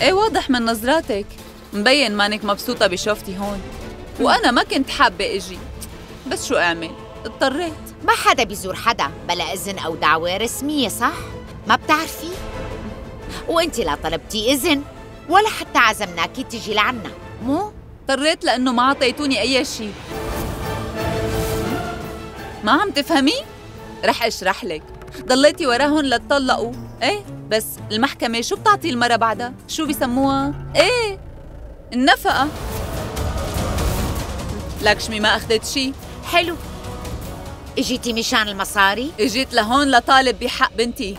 إيه واضح من نظراتك. مبين مانك مبسوطة بشوفتي هون. وأنا ما كنت حابة إجي. بس شو أعمل؟ اضطريت. ما حدا بيزور حدا بلا إذن أو دعوة رسمية صح؟ ما بتعرفي؟ وانت لا طلبتي إذن ولا حتى عزمناكي تجي لعنا. مو؟ اضطريت لأنه ما عطيتوني أي شيء ما عم تفهمي؟ رح أشرح لك. ضليتي وراهن لتطلقوا. إيه؟ بس المحكمة شو بتعطي المرة بعدها؟ شو بيسموها؟ إيه النفقة. لاكشمي ما أخذت شي حلو. إجيتي مشان المصاري؟ إجيت لهون لطالب بحق بنتي.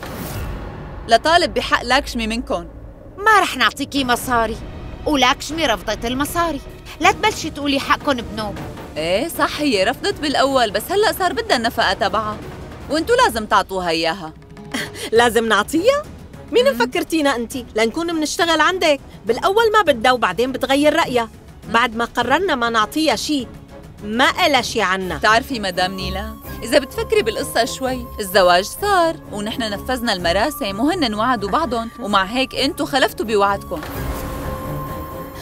لطالب بحق لاكشمي منكم. ما رح نعطيكي مصاري. ولاكشمي رفضت المصاري. لا تبلشي تقولي حقكم بنوم. إيه صح هي رفضت بالأول بس هلأ صار بدها النفقة تبعها. وانتو لازم تعطوها إياها. لازم نعطيها؟ مين مفكرتينا انت؟ لنكون منشتغل عندك، بالأول ما بدها وبعدين بتغير رأيها، بعد ما قررنا ما نعطيها شيء ما إلها شيء عنا. بتعرفي مدام نيلا إذا بتفكري بالقصة شوي الزواج صار ونحن نفذنا المراسم وهن وعدوا بعضهم ومع هيك انتو خلفتوا بوعدكم.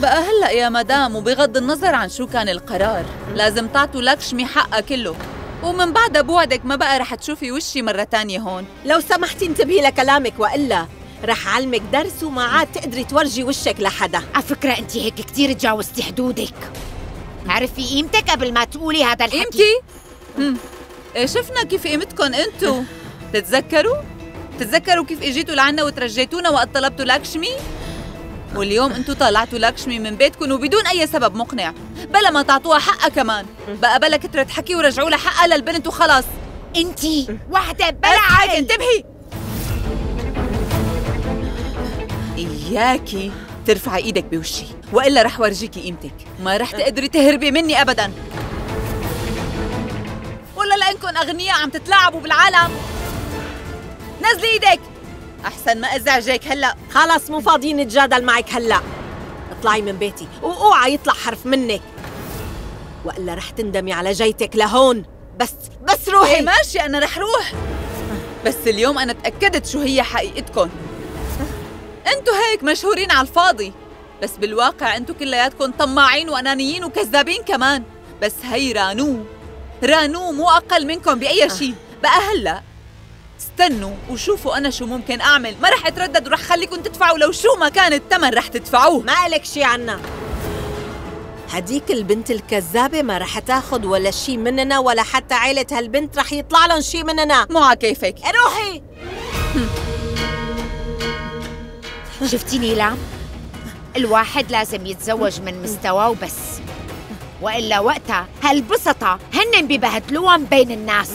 بقى هلأ يا مدام وبغض النظر عن شو كان القرار لازم تعطوا لكشمي حقها كله. ومن بعد بوعدك ما بقى رح تشوفي وشي مرة تانية هون لو سمحتي انتبهي لكلامك وإلا رح علمك درس وما عاد تقدري تورجي وشك لحدا على فكرة أنت هيك كتير تجاوزتي حدودك عرفي قيمتك قبل ما تقولي هذا الحكي قيمتي؟ هم. إيه شفنا كيف قيمتكم أنتو تتذكروا؟ تتذكروا كيف إجيتوا لعنا وترجيتونا وقت طلبتوا لاكشمي؟ واليوم انتو طلعتوا لاكشمي من بيتكم وبدون أي سبب مقنع. بلا ما تعطوها حقها كمان. بقى بلا كترة حكي ورجعوا لها حقها للبنت وخلاص. انت وحدة بلا عقل. انتبهي. إياكي. ترفعي إيدك بوشي. وإلا رح ورجيكي قيمتك. ما رح تقدري تهربي مني ابدا. ولا لانكم أغنياء عم تتلاعبوا بالعالم. نزلي إيدك. أحسن ما أزعجك هلا. خلص مو فاضيين نتجادل معك هلا. اطلعي من بيتي. وأوعى يطلع حرف منك. وإلا رح تندمي على جيتك لهون. بس بس روحي. ماشي أنا رح روح. بس اليوم أنا تأكدت شو هي حقيقتكم. انتو هيك مشهورين على الفاضي. بس بالواقع انتو كلياتكم طماعين وأنانيين وكذابين كمان. بس هي رانو. رانو مو أقل منكم بأي شيء. بقى هلا استنوا وشوفوا أنا شو ممكن أعمل. ما رح أتردد ورح خليكم تدفعوا. لو شو ما كان الثمن رح تدفعوه. ما إلك شي عنا. هديك البنت الكذابة ما رح تاخد ولا شي مننا ولا حتى عيلة هالبنت رح يطلع لهم شي مننا. مو على كيفك. روحي. شفتي نيلام الواحد لازم يتزوج من مستواه وبس. وإلا وقتها هالبسطة هن ببهدلوهم بين الناس.